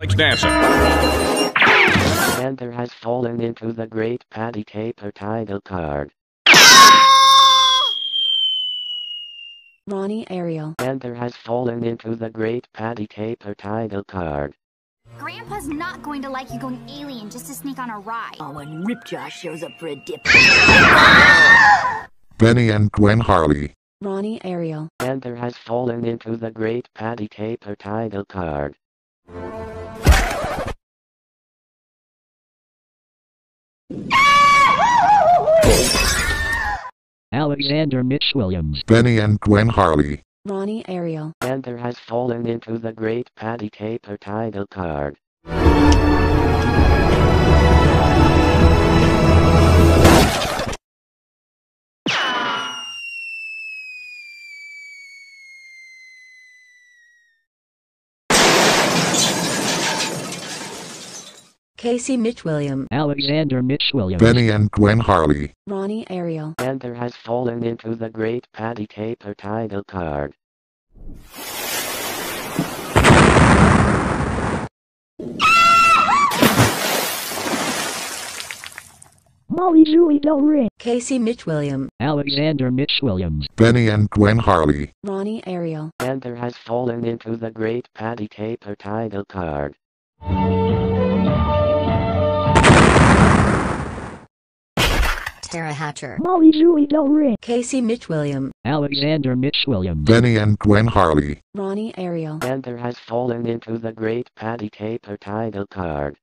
Likes dancing. Xander has fallen into the great Patty Caper title card. Ronnie Ariel, Xander has fallen into the great Patty Caper title card. Grandpa's not going to like you going alien just to sneak on a ride. Oh, when Ripjaw shows up for a dip. Benny and Gwen Harley. Ronnie Ariel, Xander has fallen into the great Patty Caper title card. Alexander Mitch Williams. Benny and Gwen Harley. Ronnie Ariel, Xander has fallen into the great Patty Caper title card. Casey Mitch William. Alexander Mitch Williams. Benny and Gwen Harley. Ronnie Ariel, Xander has fallen into the great Patty Caper title card. Molly Julie Del Rey. Casey Mitch William. Alexander Mitch Williams. Benny and Gwen Harley. Ronnie Ariel, Xander has fallen into the great Patty Caper title card. Tara Hatcher. Molly Julie Del Rey. Casey Mitch William. Alexander Mitch Williams. Benny and Gwen Harley. Ronnie Ariel, Xander has fallen into the great Patty Caper title card.